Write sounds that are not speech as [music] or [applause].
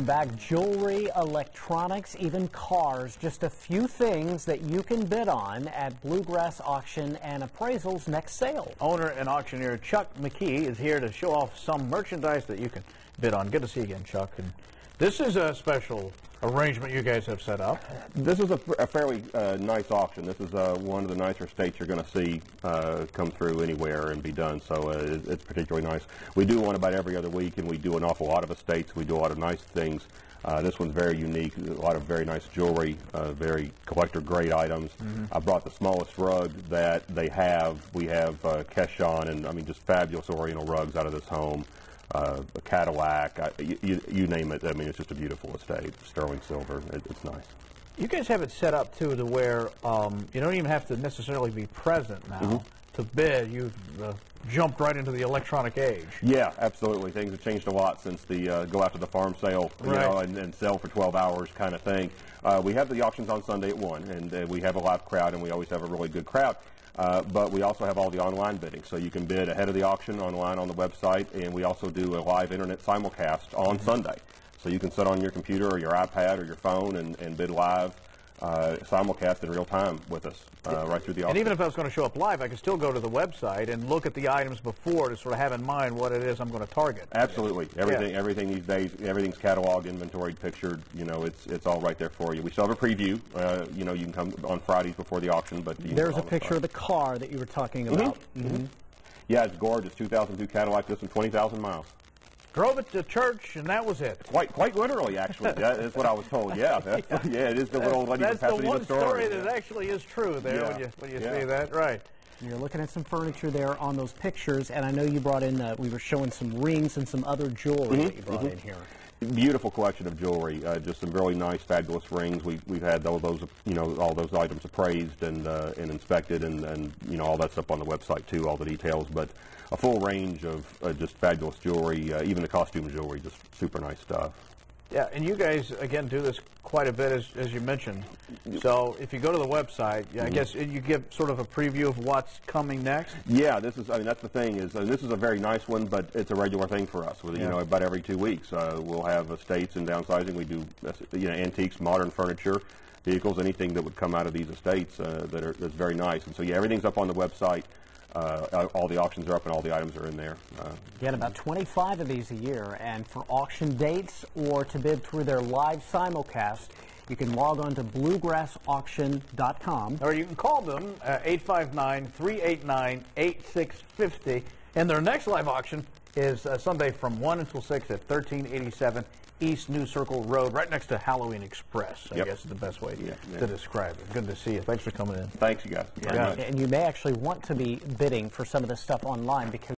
Back jewelry, electronics, even cars, just a few things that you can bid on at Bluegrass Auction and Appraisal's next sale. Owner and auctioneer Chuck McKee is here to show off some merchandise that you can bid on. Good to see you again, Chuck. And this is a special arrangement you guys have set up. This is a, a fairly uh, nice auction. This is uh, one of the nicer states you're going to see uh, come through anywhere and be done. So uh, it, it's particularly nice. We do one about every other week, and we do an awful lot of estates. We do a lot of nice things. Uh, this one's very unique. A lot of very nice jewelry, uh, very collector-grade items. I brought the smallest rug that they have. We have uh, Keshan and I mean just fabulous Oriental rugs out of this home. Uh, a Cadillac, uh, you, you, you name it. I mean, it's just a beautiful estate. Sterling silver. It, it's nice. You guys have it set up too to where um, you don't even have to necessarily be present now Mm-hmm. to bid. You've uh, jumped right into the electronic age. Yeah, absolutely. Things have changed a lot since the uh, go out to the farm sale, you Right. know, and, and sell for 12 hours kind of thing. Uh, we have the auctions on Sunday at 1, and uh, we have a live crowd, and we always have a really good crowd. Uh, but we also have all the online bidding, so you can bid ahead of the auction online on the website, and we also do a live internet simulcast on Sunday. So you can sit on your computer or your iPad or your phone and, and bid live, uh, simulcast in real time with us, uh, right through the auction. And even if I was going to show up live, I could still go to the website and look at the items before to sort of have in mind what it is I'm going to target. Absolutely. Everything everything these days, everything's cataloged, inventoried, pictured. You know, it's it's all right there for you. We still have a preview. Uh, you know, you can come on Fridays before the auction, but you can There's a on the picture of the car that you were talking about. Yeah, it's gorgeous. 2002 Cadillac, just some 20,000 miles. Drove it to church, and that was it. Quite quite literally, actually. [laughs] that is what I was told. Yeah, that's, yeah, it is the little lady That's the Pasadena one story that yeah. actually is true there Yeah. when you when you Yeah. see that. Right. You're looking at some furniture there on those pictures, and I know you brought in, uh, we were showing some rings and some other jewelry that you brought in here. Beautiful collection of jewelry. Uh, just some really nice, fabulous rings. We, we've had all those, you know, all those items appraised and uh, and inspected, and, and you know all that stuff on the website too, all the details. But a full range of uh, just fabulous jewelry, uh, even the costume jewelry, just super nice stuff. Yeah, and you guys again do this quite a bit as, as you mentioned. So if you go to the website, yeah, I Mm-hmm. guess you give sort of a preview of what's coming next. Yeah, this is. I mean, that's the thing is, uh, this is a very nice one, but it's a regular thing for us. With, You Yeah. know, about every two weeks, uh, we'll have estates and downsizing. We do, uh, you know, antiques, modern furniture, vehicles, anything that would come out of these estates uh, that are that's very nice. And so, yeah, everything's up on the website. Uh, all the auctions are up, and all the items are in there. Uh, Get about 25 of these a year, and for auction dates or to bid through their live simulcast, you can log on to bluegrassauction.com. Or you can call them uh, 859-389-8650. And their next live auction is uh, Sunday from 1 until 6 at 1387 East New Circle Road, right next to Halloween Express, I Yep. guess is the best way Yeah, yeah. to describe it. Good to see you. Thanks for coming in. thanks, you guys. Yeah. And you may actually want to be bidding for some of this stuff online because